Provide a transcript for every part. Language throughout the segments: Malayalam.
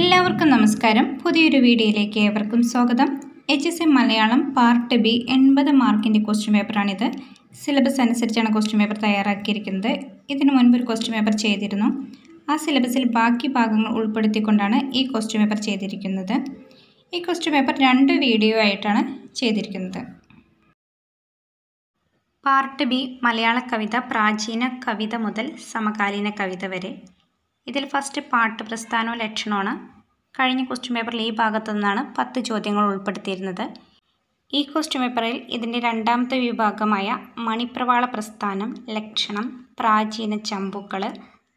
എല്ലാവർക്കും നമസ്കാരം. പുതിയൊരു വീഡിയോയിലേക്ക് ഏവർക്കും സ്വാഗതം. H S M Malayalam part B എൺപത് മാർക്കിന്റെ ക്വസ്റ്റ്യൻ പേപ്പറാണിത് സിലബസ് അനുസരിച്ചാണ് ക്വസ്റ്റ്യൻ പേപ്പർ തയ്യാറാക്കിയിരിക്കുന്നത്. ഇതിനു മുൻപ് ഒരു ക്വസ്റ്റ്യൻ പേപ്പർ ചെയ്തിരുന്നു. ആ സിലബസിൽ ബാക്കി ഭാഗങ്ങൾ ഉൾപ്പെടുത്തിക്കൊണ്ടാണ് ഈ ക്വസ്റ്റ്യൻ പേപ്പർ ചെയ്തിരിക്കുന്നത്. ഈ ക്വസ്റ്റ്യൻ പേപ്പർ രണ്ട് വീഡിയോ ആയിട്ടാണ് ചെയ്തിരിക്കുന്നത്. പാർട്ട് ബി മലയാള കവിത പ്രാചീന കവിത മുതൽ സമകാലീന കവിത വരെ. ഇതിൽ ഫസ്റ്റ് പാട്ട് പ്രസ്ഥാനവും ലക്ഷണമാണ് കഴിഞ്ഞ ക്വസ്റ്റ്യൻ പേപ്പറിൽ ഈ ഭാഗത്തു നിന്നാണ് പത്ത് ചോദ്യങ്ങൾ ഉൾപ്പെടുത്തിയിരുന്നത്. ഈ ക്വസ്റ്റ്യൻ പേപ്പറിൽ ഇതിന്റെ രണ്ടാമത്തെ വിഭാഗമായ മണിപ്രവാള പ്രസ്ഥാനം ലക്ഷണം പ്രാചീന ചമ്പുക്കൾ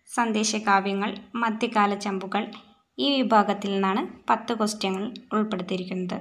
സന്ദേശകാവ്യങ്ങൾ മധ്യകാല ചമ്പുകൾ ഈ വിഭാഗത്തിൽ നിന്നാണ് പത്ത് ക്വസ്റ്റ്യങ്ങൾ ഉൾപ്പെടുത്തിയിരിക്കുന്നത്.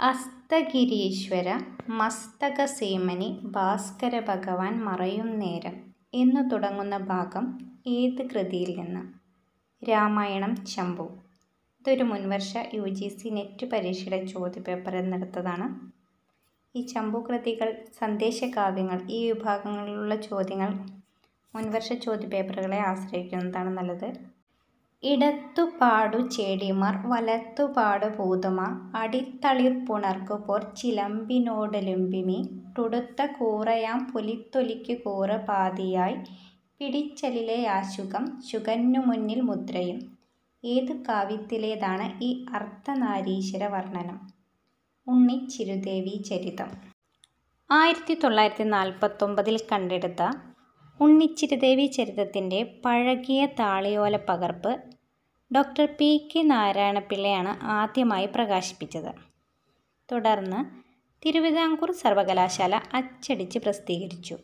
അസ്തഗിരീശ്വര മസ്തകസേമനി ഭാസ്കര ഭഗവാൻ മറയും നേരം എന്നു തുടങ്ങുന്ന ഭാഗം ഏത് കൃതിയിൽ നിന്ന്? രാമായണം ചമ്പു ഇതൊരു മുൻവർഷ യു ജി സി നെറ്റ് പരീക്ഷയുടെ ചോദ്യപേപ്പർ എന്നെടുത്തതാണ്. ഈ ചമ്പു കൃതികൾ സന്ദേശകാവ്യങ്ങൾ ഈ വിഭാഗങ്ങളിലുള്ള ചോദ്യങ്ങൾ മുൻവർഷ ചോദ്യപേപ്പറുകളെ ആശ്രയിക്കുന്നതാണ് നല്ലത്. ഇടത്തു പാടു ചേടിമാർ വലത്തു പാടു പൂതുമാർ അടിത്തളിർപ്പുണർക്കുപോർ ചിലമ്പിനോടലുമ്പിമി ടുടുത്ത കൂറയാം പുലിത്തൊലിക്കു കൂറ പാതിയായി ശുഖന്നു മുന്നിൽ മുദ്രയും. ഏതു കാവ്യത്തിലേതാണ് ഈ അർത്ഥനാരീശ്വര വർണനം? ഉണ്ണിച്ചിരുദേവി ചരിതം. ആയിരത്തി തൊള്ളായിരത്തി നാൽപ്പത്തൊമ്പതിൽ കണ്ടെടുത്ത ഉണ്ണിച്ചിരുദേവി ചരിതത്തിന്റെ പഴകിയ താളിയോല പകർപ്പ് ഡോക്ടർ പി. കെ. നാരായണപിള്ളയാണ് ആദ്യമായി പ്രകാശിപ്പിച്ചത്. തുടർന്ന് തിരുവിതാംകൂർ സർവകലാശാല അച്ചടിച്ച് പ്രസിദ്ധീകരിച്ചു.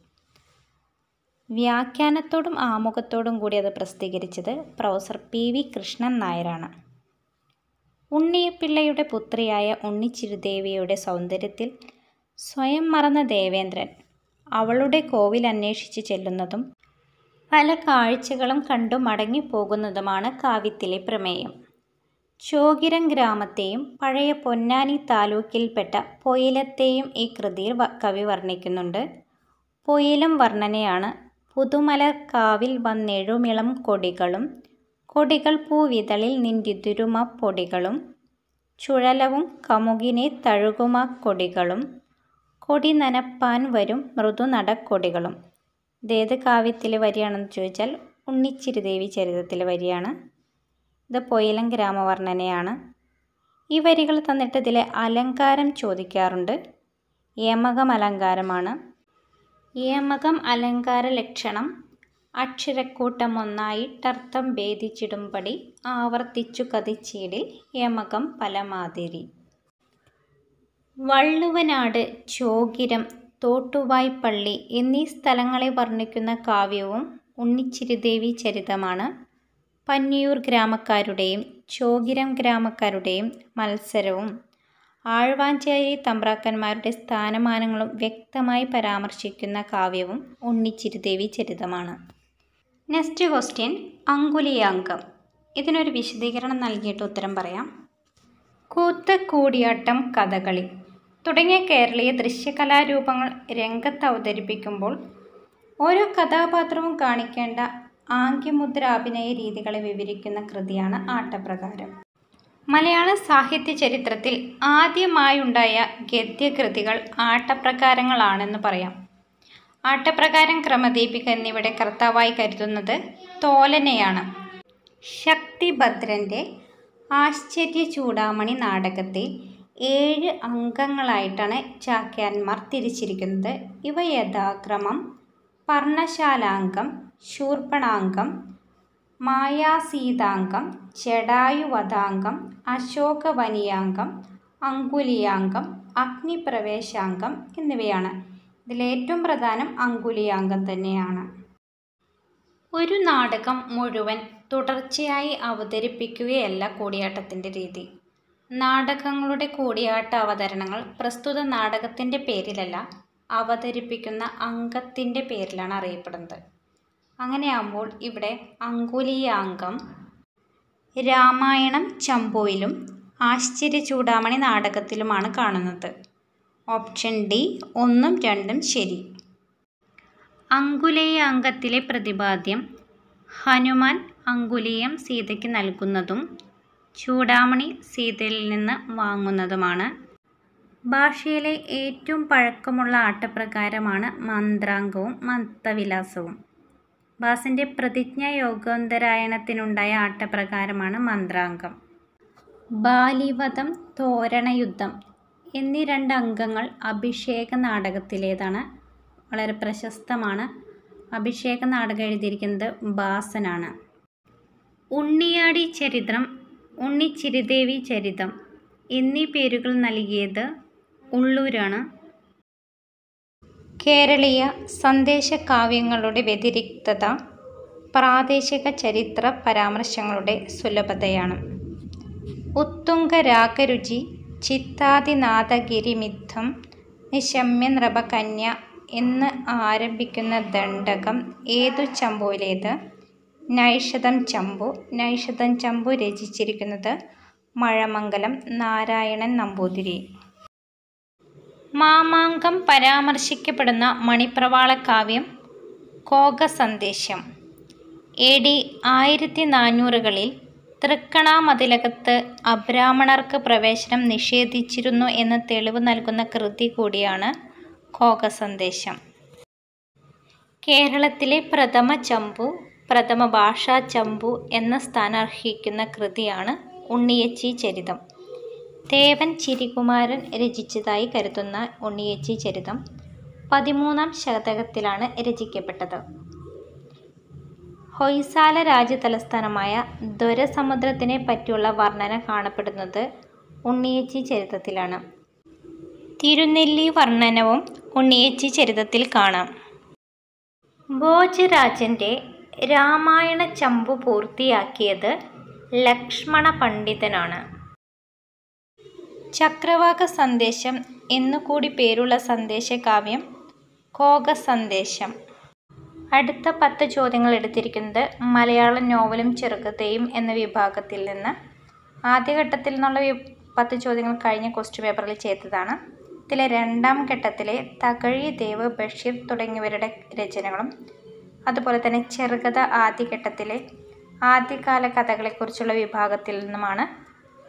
വ്യാഖ്യാനത്തോടും ആമുഖത്തോടും കൂടി അത് പ്രസിദ്ധീകരിച്ചത് പ്രൊഫസർ പി. വി. കൃഷ്ണൻ നായരാണ്. ഉണ്ണിയപ്പിള്ളയുടെ പുത്രിയായ ഉണ്ണിച്ചിരുദേവിയുടെ സൗന്ദര്യത്തിൽ സ്വയം മറന്ന ദേവേന്ദ്രൻ അവളുടെ കോവിൽ അന്വേഷിച്ച് ചെല്ലുന്നതും പല കാഴ്ചകളും കണ്ടു മടങ്ങിപ്പോകുന്നതുമാണ് കാവ്യത്തിലെ പ്രമേയം. ചോകിരം ഗ്രാമത്തെയും പഴയ പൊന്നാനി താലൂക്കിൽപ്പെട്ട പൊയിലത്തെയും ഈ കൃതിയിൽ കവി വർണിക്കുന്നുണ്ട്. പൊയിലം വർണനയാണ്. പുതുമല കാവിൽ വന്നെഴുമിളം കൊടികളും കൊടികൾ പൂവിതളിൽ നിന്തിരുമ പൊടികളും ചുഴലവും കമുകിനെ തഴുകുമ കൊടികളും കൊടി നനപ്പാൻ വരും മൃദു നടക്കൊടികളും. ഇതേത് കാവ്യത്തിലെ വരിയാണെന്ന് ചോദിച്ചാൽ ഉണ്ണിച്ചിരി ദേവി ചരിതത്തിലെ വരിയാണ്. ഇത് പൊയിലം ഗ്രാമവർണനയാണ്. ഈ വരികൾ തന്നിട്ട് ഇതിലെ അലങ്കാരം ചോദിക്കാറുണ്ട്. യമകം അലങ്കാരമാണ്. യമകം അലങ്കാര ലക്ഷണം. അക്ഷരക്കൂട്ടം ഒന്നായിട്ടർത്ഥം ഭേദിച്ചിടുംപടി ആവർത്തിച്ചു കതിച്ചീടിൽ യമകം പലമാതിരി. വള്ളുവനാട് ചോകിരം തോട്ടുവായ്പള്ളി എന്നീ സ്ഥലങ്ങളെ വർണിക്കുന്ന കാവ്യവും ഉണ്ണിച്ചിരുദേവി ചരിതമാണ്. പന്നിയൂർ ഗ്രാമക്കാരുടെയും ചോകിരം ഗ്രാമക്കാരുടെയും മത്സരവും ആഴ്വാഞ്ചേരി തമ്പ്രാക്കന്മാരുടെ സ്ഥാനമാനങ്ങളും വ്യക്തമായി പരാമർശിക്കുന്ന കാവ്യവും ഉണ്ണിച്ചിരുദേവി ചരിതമാണ്. Next question അങ്കുലിയാങ്കം. ഇതിനൊരു വിശദീകരണം നൽകിയിട്ട് ഉത്തരം പറയാം. കൂത്ത കൂടിയാട്ടം കഥകളി. തുടങ്ങിയ കേരളീയ ദൃശ്യകലാരൂപങ്ങൾ രംഗത്ത് അവതരിപ്പിക്കുമ്പോൾ ഓരോ കഥാപാത്രവും കാണിക്കേണ്ട ആംഗ്യമുദ്ര അഭിനയ രീതികളെ വിവരിക്കുന്ന കൃതിയാണ് ആട്ടപ്രകാരം. മലയാള സാഹിത്യ ചരിത്രത്തിൽ ആദ്യമായുണ്ടായ ഗദ്യകൃതികൾ ആട്ടപ്രകാരങ്ങളാണെന്ന് പറയാം. ആട്ടപ്രകാരം ക്രമദീപിക എന്നിവിടെ കർത്താവായി കരുതുന്നത് തോലനെയാണ്. ശക്തിഭദ്രന്റെ ആശ്ചര്യ ചൂടാമണി നാടകത്തെ ഏഴ് അംഗങ്ങളായിട്ടാണ് ചാക്യാന്മാർ തിരിച്ചിരിക്കുന്നത്. ഇവ യഥാക്രമം പർണശാലാംഗം ശൂർപ്പണാംഗം മായാസീതാംഗം ജടായുവധാംഗം അശോകവനിയാംഗം അങ്കുലിയാംഗം അഗ്നിപ്രവേശാംഗം എന്നിവയാണ്. ഇതിലേറ്റവും പ്രധാനം അങ്കുലിയാംഗം തന്നെയാണ്. ഒരു നാടകം മുഴുവൻ തുടർച്ചയായി അവതരിപ്പിക്കുകയല്ല കൂടിയാട്ടത്തിന്റെ രീതി. നാടകങ്ങളുടെ കൂടിയാട്ട അവതരണങ്ങൾ പ്രസ്തുത നാടകത്തിന്റെ പേരിലല്ല അവതരിപ്പിക്കുന്ന അംഗത്തിന്റെ പേരിലാണ് അറിയപ്പെടുന്നത്. അങ്ങനെയാകുമ്പോൾ ഇവിടെ അങ്കുലീയാംഗം രാമായണം ചമ്പോയിലും ആശ്ചര്യ ചൂടാമണി നാടകത്തിലുമാണ് കാണുന്നത്. ഓപ്ഷൻ ഡി ഒന്നും രണ്ടും ശരി. അങ്കുലേയാംഗത്തിലെ പ്രതിപാദ്യം ഹനുമാൻ അങ്കുലീയം സീതയ്ക്ക് നൽകുന്നതും ചൂടാമണി സീതയിൽ നിന്ന് വാങ്ങുന്നതുമാണ്. ഭാഷയിലെ ഏറ്റവും പഴക്കമുള്ള ആട്ടപ്രകാരമാണ് മന്ത്രാംഗവും മന്ത്രവിലാസവും ബാസിന്റെ പ്രതിജ്ഞ യോഗോന്തരായണത്തിനുണ്ടായ ആട്ടപ്രകാരമാണ് മന്ത്രാംഗം. ബാലിവധം തോരണയുദ്ധം എന്നീ രണ്ട് അംഗങ്ങൾ അഭിഷേക നാടകത്തിലേതാണ് വളരെ പ്രശസ്തമാണ്. അഭിഷേക നാടകം എഴുതിയിരിക്കുന്നത് ബാസനാണ്. ഉണ്ണിയാടി ചരിത്രം ഉണ്ണിച്ചിരുദേവി ചരിതം. എന്നീ പേരുകൾ നൽകിയത് ഉള്ളൂരാണ്. കേരളീയ സന്ദേശകാവ്യങ്ങളുടെ വ്യതിരിക്തത പ്രാദേശിക ചരിത്ര പരാമർശങ്ങളുടെ സുലഭതയാണ്. ഉത്തുംഗ രാഗരുചി ചിത്താതിനാഥഗിരിമിദ്ധം നിശമ്യ നൃപകന്യ എന്ന് ആരംഭിക്കുന്ന ദണ്ഡകം ഏതു ചമ്പുവിലേത്? നൈഷധം ചമ്പു. നൈഷതം ചമ്പു രചിച്ചിരിക്കുന്നത് മഴമംഗലം നാരായണൻ നമ്പൂതിരി. മാമാങ്കം പരാമർശിക്കപ്പെടുന്ന മണിപ്രവാളക്കാവ്യം കോക സന്ദേശം എ ഡി ആയിരത്തി നാനൂറുകളിൽ തൃക്കണാമതിലകത്ത് അബ്രാഹ്മണർക്ക് പ്രവേശനം നിഷേധിച്ചിരുന്നു എന്ന് തെളിവ് നൽകുന്ന കൃതി കൂടിയാണ് കോക സന്ദേശം കേരളത്തിലെ പ്രഥമ ചമ്പു പ്രഥമ ഭാഷാ ചമ്പു എന്ന സ്ഥാനാർഹിക്കുന്ന കൃതിയാണ് ഉണ്ണിയച്ചി ചരിതം. തേവൻ ചിരികുമാരൻ രചിച്ചതായി കരുതുന്ന ഉണ്ണിയച്ചി ചരിതം പതിമൂന്നാം ശതകത്തിലാണ് രചിക്കപ്പെട്ടത്. ഹൊയ്സാല രാജ്യ തലസ്ഥാനമായ ദ്വരസമുദ്രത്തിനെ പറ്റിയുള്ള വർണന കാണപ്പെടുന്നത് ഉണ്ണിയച്ചി ചരിതത്തിലാണ്. തിരുനെല്ലി വർണനവും ഉണ്ണിയച്ചി ചരിതത്തിൽ കാണാം. ഭോജരാജന്റെ രാമായണ ചമ്പു പൂർത്തിയാക്കിയത് ലക്ഷ്മണ പണ്ഡിതനാണ്. ചക്രവാക സന്ദേശം എന്നുകൂടി പേരുള്ള സന്ദേശകാവ്യം കോക സന്ദേശം അടുത്ത പത്ത് ചോദ്യങ്ങൾ എടുത്തിരിക്കുന്നത് മലയാള നോവലും ചെറുകഥയും എന്ന വിഭാഗത്തിൽ നിന്ന്. ആദ്യഘട്ടത്തിൽ നിന്നുള്ള പത്ത് ചോദ്യങ്ങൾ കഴിഞ്ഞ ക്വസ്റ്റ്യൻ പേപ്പറിൽ ചെയ്തതാണ് ഇതിലെ രണ്ടാം ഘട്ടത്തിലെ തകഴി ദേവ് ബഷീർ തുടങ്ങിയവരുടെ രചനകളും അതുപോലെ തന്നെ ചെറുകഥ ആദ്യഘട്ടത്തിലെ ആദ്യകാല കഥകളെക്കുറിച്ചുള്ള വിഭാഗത്തിൽ നിന്നുമാണ്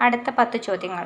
അടുത്ത പത്ത് ചോദ്യങ്ങൾ.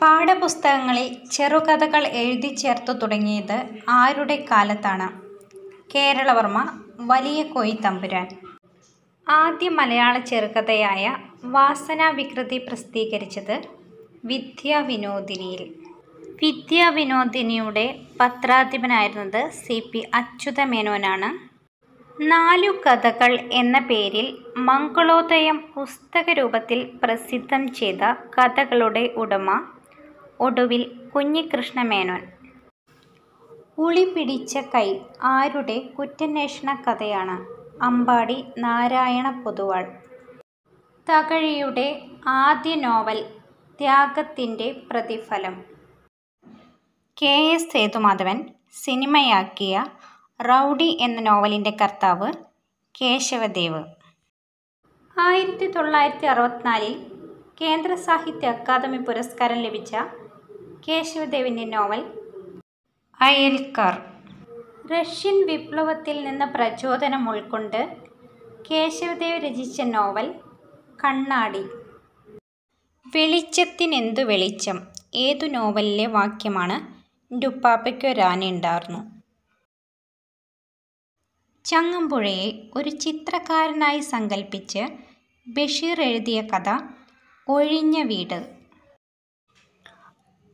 പാഠപുസ്തകങ്ങളിൽ ചെറുകഥകൾ എഴുതി ചേർത്തു തുടങ്ങിയത് ആരുടെ കാലത്താണ്? കേരളവർമ്മ വലിയ കോയിത്തമ്പുരാൻ ആദ്യ മലയാള ചെറുകഥയായ വാസനാവികൃതി പ്രസിദ്ധീകരിച്ചത് വിദ്യാവിനോദിനിയിൽ വിദ്യാവിനോദിനിയുടെ പത്രാധിപനായിരുന്നത് സി. പി. അച്യുതമേനോനാണ്. നാലു കഥകൾ എന്ന പേരിൽ മംഗളോദയം പുസ്തക രൂപത്തിൽ പ്രസിദ്ധം ചെയ്ത കഥകളുടെ ഉടമ ഒടുവിൽ കുഞ്ഞികൃഷ്ണമേനോൻ. ഉളി പിടിച്ച കൈ ആരുടെ കുറ്റാന്വേഷണ കഥയാണ്? അമ്പാടി നാരായണ പൊതുവാൾ. തകഴിയുടെ ആദ്യ നോവൽ ത്യാഗത്തിന്റെ പ്രതിഫലം. കെ. എസ്. സേതുമാധവൻ സിനിമയാക്കിയ റൗഡി എന്ന നോവലിന്റെ കർത്താവ് കേശവദേവ്. ആയിരത്തി തൊള്ളായിരത്തി അറുപത്തിനാലിൽ കേന്ദ്ര സാഹിത്യ അക്കാദമി പുരസ്കാരം ലഭിച്ച കേശവദേവിന്റെ നോവൽ അയൽക്കാർ. റഷ്യൻ വിപ്ലവത്തിൽ നിന്ന് പ്രചോദനം ഉൾക്കൊണ്ട് കേശവദേവ് രചിച്ച നോവൽ കണ്ണാടി. വെളിച്ചത്തിനെന്തു വെളിച്ചം? ഏതു നോവലിലെ വാക്യമാണ് ഡുപ്പാപ്പയ്ക്കൊരാനയുണ്ടായിരുന്നു ചങ്ങമ്പുഴയെ ഒരു ചിത്രകാരനായി സങ്കല്പിച്ച് ബഷീർ എഴുതിയ കഥ ഒഴിഞ്ഞ വീട്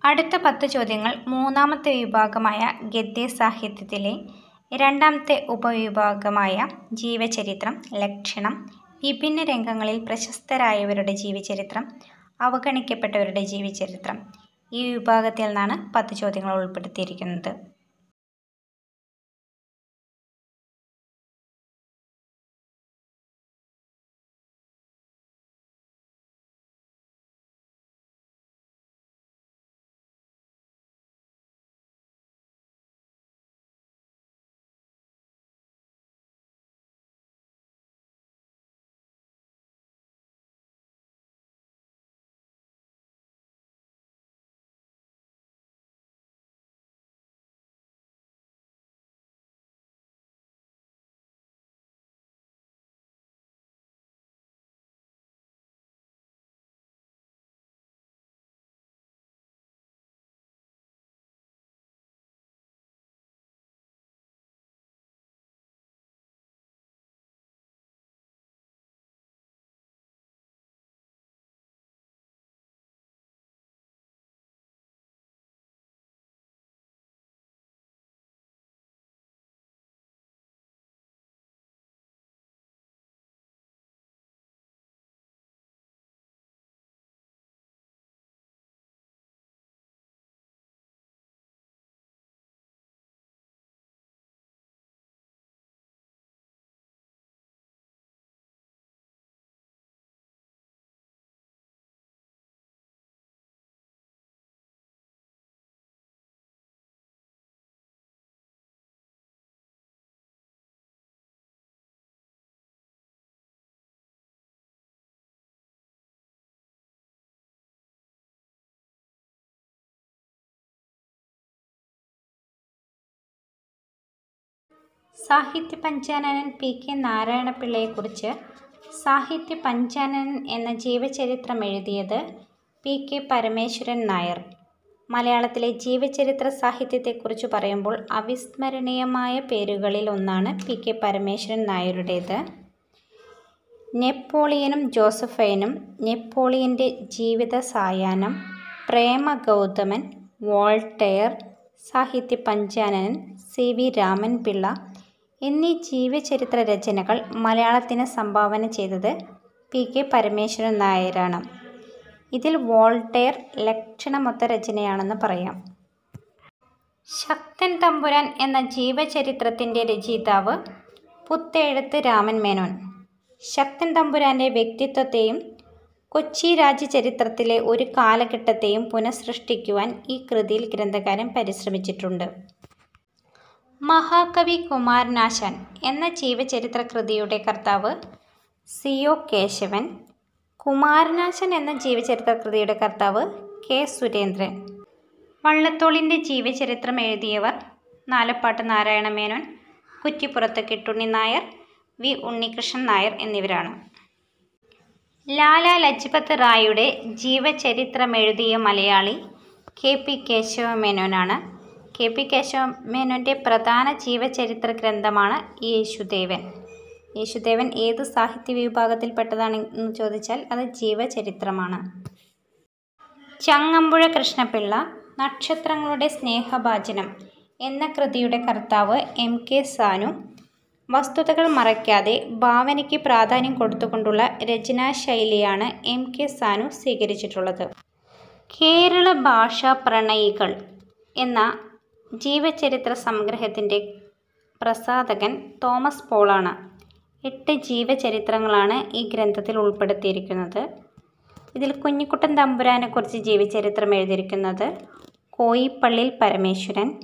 അടുത്ത പത്ത് ചോദ്യങ്ങൾ മൂന്നാമത്തെ വിഭാഗമായ ഗദ്യ സാഹിത്യത്തിലെ രണ്ടാമത്തെ ഉപവിഭാഗമായ ജീവചരിത്രം ലക്ഷണം വിഭിന്ന രംഗങ്ങളിൽ പ്രശസ്തരായവരുടെ ജീവചരിത്രം അവഗണിക്കപ്പെട്ടവരുടെ ജീവചരിത്രം ഈ വിഭാഗത്തിൽ നിന്നാണ് പത്ത് ചോദ്യങ്ങൾ ഉൾപ്പെടുത്തിയിരിക്കുന്നത്. സാഹിത്യ പഞ്ചാനനൻ പി കെ നാരായണപിള്ളയെക്കുറിച്ച് സാഹിത്യ പഞ്ചാനനൻ എന്ന ജീവചരിത്രം എഴുതിയത് പി കെ പരമേശ്വരൻ നായർ. മലയാളത്തിലെ ജീവചരിത്ര സാഹിത്യത്തെക്കുറിച്ച് പറയുമ്പോൾ അവിസ്മരണീയമായ പേരുകളിൽ ഒന്നാണ് പി കെ പരമേശ്വരൻ നായരുടേത്. നെപ്പോളിയനും ജോസഫൈനും നെപ്പോളിയന്റെ ജീവിത സായാഹ്നം പ്രേമ ഗൗതമൻ വോൾട്ടെയർ സാഹിത്യ പഞ്ചാനനൻ സി വി രാമൻപിള്ള എന്നീ ജീവചരിത്ര രചനകൾ മലയാളത്തിന് സംഭാവന ചെയ്തത് പി കെ പരമേശ്വരൻ നായരാണ്. ഇതിൽ വോൾട്ടെയർ ലക്ഷണമൊത്ത രചനയാണെന്ന് പറയാം. ശക്തൻ തമ്പുരാൻ എന്ന ജീവചരിത്രത്തിന്റെ രചയിതാവ് പുത്തെഴുത്ത് രാമൻ മേനോൻ. ശക്തൻ തമ്പുരാന്റെ വ്യക്തിത്വത്തെയും കൊച്ചി രാജ്യചരിത്രത്തിലെ ഒരു കാലഘട്ടത്തെയും പുനഃസൃഷ്ടിക്കുവാൻ ഈ കൃതിയിൽ ഗ്രന്ഥകാരൻ പരിശ്രമിച്ചിട്ടുണ്ട്. മഹാകവി കുമാരനാശാൻ എന്ന ജീവചരിത്ര കൃതിയുടെ കർത്താവ് സി ഒ കേശവൻ കുമാരനാശൻ എന്ന ജീവചരിത്ര കൃതിയുടെ കർത്താവ് കെ സുരേന്ദ്രൻ. വള്ളത്തോളിന്റെ ജീവചരിത്രം എഴുതിയവർ നാലപ്പാട്ട് നാരായണ മേനോൻ കുറ്റിപ്പുറത്ത് കിട്ടുണ്ണി നായർ വി ഉണ്ണികൃഷ്ണൻ നായർ എന്നിവരാണ്. ലാല ലജ്പത് റായിയുടെ ജീവചരിത്രമെഴുതിയ മലയാളി കെ പി കേശവമേനോനാണ് കെ പി കേശവമേനോന്റെ പ്രധാന ജീവചരിത്ര ഗ്രന്ഥമാണ് യേശുദേവൻ. യേശുദേവൻ ഏത് സാഹിത്യ വിഭാഗത്തിൽപ്പെട്ടതാണെന്ന് ചോദിച്ചാൽ അത് ജീവചരിത്രമാണ്. ചങ്ങമ്പുഴ കൃഷ്ണപിള്ള നക്ഷത്രങ്ങളുടെ സ്നേഹഭാചനം എന്ന കൃതിയുടെ കർത്താവ് എം കെ സാനു വസ്തുതകൾ മറയ്ക്കാതെ ഭാവനയ്ക്ക് പ്രാധാന്യം കൊടുത്തുകൊണ്ടുള്ള രചനാശൈലിയാണ് എം കെ സാനു സ്വീകരിച്ചിട്ടുള്ളത്. കേരള ഭാഷാ പ്രണയികൾ എന്ന ജീവചരിത്ര സംഗ്രഹത്തിന്റെ പ്രസാധകൻ തോമസ് പോളാണ്. എട്ട് ജീവചരിത്രങ്ങളാണ് ഈ ഗ്രന്ഥത്തിൽ ഉൾപ്പെടുത്തിയിരിക്കുന്നത്. ഇതിൽ കുഞ്ഞിക്കുട്ടൻ തമ്പുരാനെക്കുറിച്ച് ജീവചരിത്രം എഴുതിയിരിക്കുന്നത് കോയിപ്പള്ളിൽ പരമേശ്വരൻ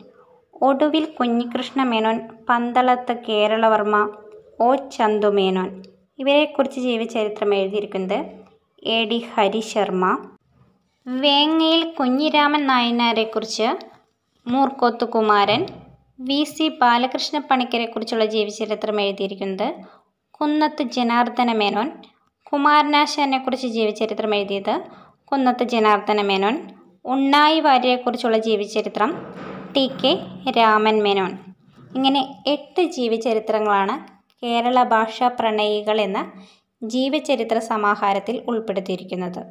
ഒടുവിൽ കുഞ്ഞികൃഷ്ണ മേനോൻ പന്തളത്ത് കേരളവർമ്മ ഒ. ചന്തുമേനോൻ ഇവരെക്കുറിച്ച് ജീവചരിത്രം എഴുതിയിരിക്കുന്നത് എ. ഡി. ഹരിശർമ്മ. വേങ്ങയിൽ കുഞ്ഞിരാമൻ നായനാരെക്കുറിച്ച് മൂർക്കോത്ത് കുമാരൻ വി സി ബാലകൃഷ്ണ പണിക്കരെക്കുറിച്ചുള്ള ജീവചരിത്രം എഴുതിയിരിക്കുന്നത് കുന്നത്ത് ജനാർദ്ദന മേനോൻ കുമാരനാശാനെക്കുറിച്ച് ജീവചരിത്രം എഴുതിയത് കുന്നത്ത് ജനാർദ്ദന മേനോൻ ഉണ്ണായി വാര്യരെക്കുറിച്ചുള്ള ജീവചരിത്രം ടി കെ രാമൻ മേനോൻ. ഇങ്ങനെ എട്ട് ജീവചരിത്രങ്ങളാണ് കേരള ഭാഷാ പ്രണയികൾ എന്ന ജീവചരിത്ര സമാഹാരത്തിൽ ഉൾപ്പെടുത്തിയിരിക്കുന്നത്.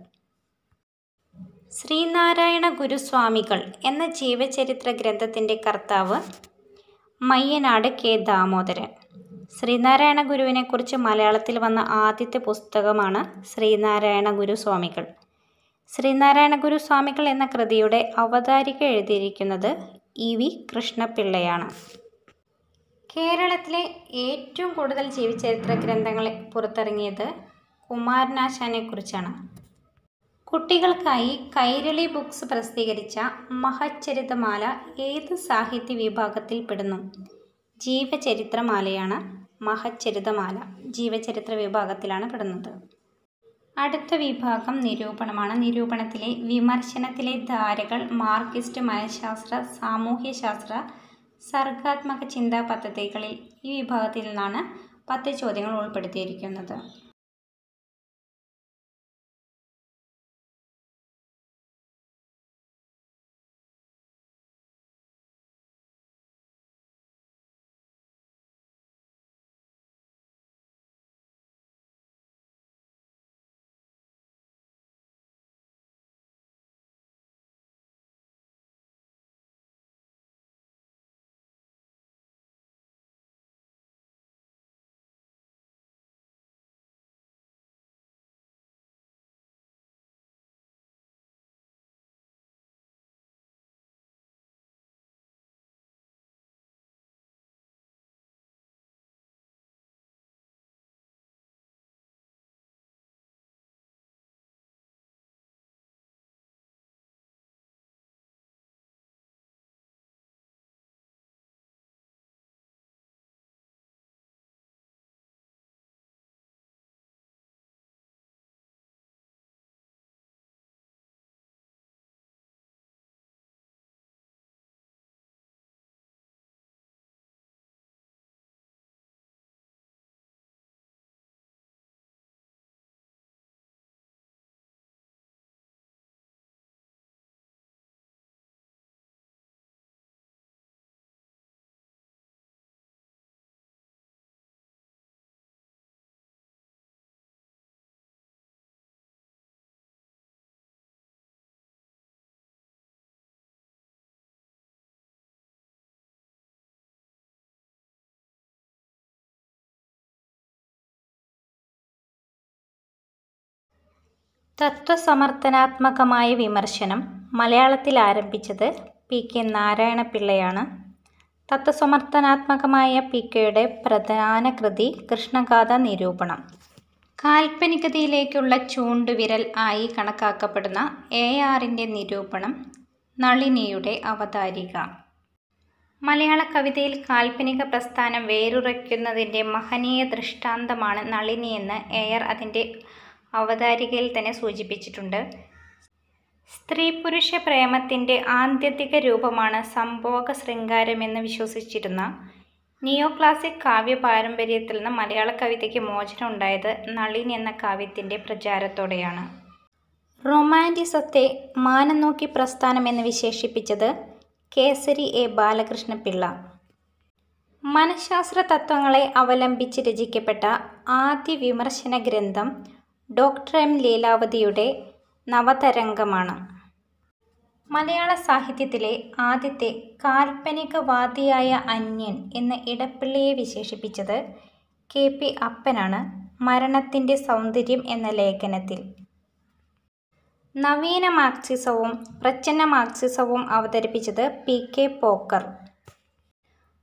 ശ്രീനാരായണ ഗുരുസ്വാമികൾ എന്ന ജീവചരിത്ര ഗ്രന്ഥത്തിന്റെ കർത്താവ് മയ്യനാട് കെ. ദാമോദരൻ. ശ്രീനാരായണ ഗുരുവിനെക്കുറിച്ച് മലയാളത്തിൽ വന്ന ആദ്യത്തെ പുസ്തകമാണ് ശ്രീനാരായണ ഗുരുസ്വാമികൾ ശ്രീനാരായണ ഗുരുസ്വാമികൾ എന്ന കൃതിയുടെ അവതാരിക എഴുതിയിരിക്കുന്നത് ഇ. വി. കൃഷ്ണപിള്ളയാണ്. കേരളത്തിലെ ഏറ്റവും കൂടുതൽ ജീവചരിത്ര ഗ്രന്ഥങ്ങളെ പുറത്തിറങ്ങിയത് കുമാരനാശാനെക്കുറിച്ചാണ്. കുട്ടികൾക്കായി കൈരളി ബുക്സ് പ്രസിദ്ധീകരിച്ച മഹച്ചരിതമാല ഏത് സാഹിത്യ വിഭാഗത്തിൽ പെടുന്നു? ജീവചരിത്രമാലയാണ് മഹച്ചരിതമാല. ജീവചരിത്ര വിഭാഗത്തിലാണ് പെടുന്നത്. അടുത്ത വിഭാഗം നിരൂപണമാണ്. നിരൂപണത്തിലെ വിമർശനത്തിലെ ധാരകൾ മാർക്സിസ്റ്റ് മനഃശാസ്ത്ര സാമൂഹ്യശാസ്ത്ര സർഗാത്മക ചിന്താ പദ്ധതികളിൽ ഈ വിഭാഗത്തിൽ നിന്നാണ് പത്ത് ചോദ്യങ്ങൾ ഉൾപ്പെടുത്തിയിരിക്കുന്നത്. തത്വസമർത്ഥനാത്മകമായ വിമർശനം മലയാളത്തിൽ ആരംഭിച്ചത് പി കെ നാരായണപിള്ളയാണ്. തത്വസമർത്ഥനാത്മകമായ പി കെയുടെ പ്രധാന കൃതി കൃഷ്ണഗാഥ നിരൂപണം. കാൽപ്പനികതയിലേക്കുള്ള ചൂണ്ടുവിരൽ ആയി കണക്കാക്കപ്പെടുന്ന എ ആറിന്റെ നിരൂപണം നളിനിയുടെ അവതാരിക. മലയാള കവിതയിൽ കാൽപ്പനിക പ്രസ്ഥാനം വേരുറയ്ക്കുന്നതിന്റെ മഹനീയ ദൃഷ്ടാന്തമാണ് നളിനിയെന്ന് എയർ അതിന്റെ അവതാരികയിൽ തന്നെ സൂചിപ്പിച്ചിട്ടുണ്ട്. സ്ത്രീ പുരുഷ പ്രേമത്തിന്റെ ആന്ത്യത്തിക രൂപമാണ് സംഭോഗ ശൃംഗാരമെന്ന് വിശ്വസിച്ചിരുന്ന നിയോ ക്ലാസിക് കാവ്യ പാരമ്പര്യത്തിൽ നിന്ന് മലയാള കവിതയ്ക്ക് മോചനം ഉണ്ടായത് നളിൻ എന്ന കാവ്യത്തിന്റെ പ്രചാരത്തോടെയാണ്. റൊമാന്റിസത്തെ മാനം നോക്കി പ്രസ്ഥാനം എന്ന് വിശേഷിപ്പിച്ചത് കേസരി എ. ബാലകൃഷ്ണപിള്ള. മനഃശാസ്ത്ര തത്വങ്ങളെ അവലംബിച്ച് രചിക്കപ്പെട്ട ആദ്യ വിമർശന ഗ്രന്ഥം ഡോക്ടർ എം ലീലാവതിയുടെ നവതരംഗമാണ്. മലയാള സാഹിത്യത്തിലെ ആദ്യത്തെ കാൽപ്പനികവാദിയായ അന്യൻ എന്ന ഇടപ്പിള്ളിയെ വിശേഷിപ്പിച്ചത് കെ പി അപ്പനാണ് മരണത്തിന്റെ സൗന്ദര്യം എന്ന ലേഖനത്തിൽ. നവീന മാർക്സിസവും പ്രച്ഛന്ന മാർക്സിസവും അവതരിപ്പിച്ചത് പി കെ പോക്കർ.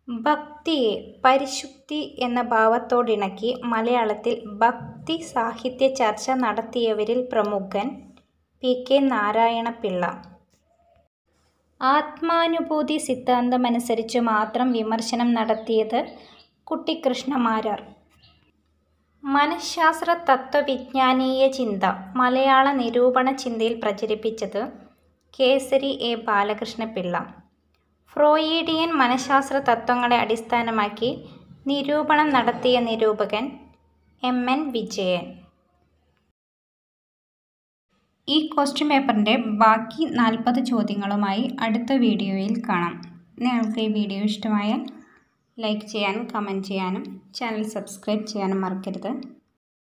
ഭക്തിയെ പരിശുദ്ധി എന്ന ഭാവത്തോടിണക്കി മലയാളത്തിൽ ഭക്തി സാഹിത്യ ചർച്ച നടത്തിയവരിൽ പ്രമുഖൻ പി. കെ. നാരായണപിള്ള. ആത്മാനുഭൂതി സിദ്ധാന്തമനുസരിച്ച് മാത്രം വിമർശനം നടത്തിയത് കുട്ടിക്കൃഷ്ണമാരാർ മനഃശാസ്ത്ര തത്വവിജ്ഞാനീയ ചിന്ത മലയാള നിരൂപണ ചിന്തയിൽ പ്രചരിപ്പിച്ചത് കേസരി എ. ബാലകൃഷ്ണപിള്ള. ഫ്രോയിഡിയൻ മനഃശാസ്ത്ര തത്വങ്ങളെ അടിസ്ഥാനമാക്കി നിരൂപണം നടത്തിയ നിരൂപകൻ എം എൻ വിജയൻ. ഈ ക്വസ്റ്റ്യൻ പേപ്പറിന്റെ ബാക്കി നാൽപ്പത് ചോദ്യങ്ങളുമായി അടുത്ത വീഡിയോയിൽ കാണാം. നിങ്ങൾക്ക് ഈ വീഡിയോ ഇഷ്ടമായാൽ ലൈക്ക് ചെയ്യാനും കമന്റ് ചെയ്യാനും ചാനൽ സബ്സ്ക്രൈബ് ചെയ്യാനും മറക്കരുത്.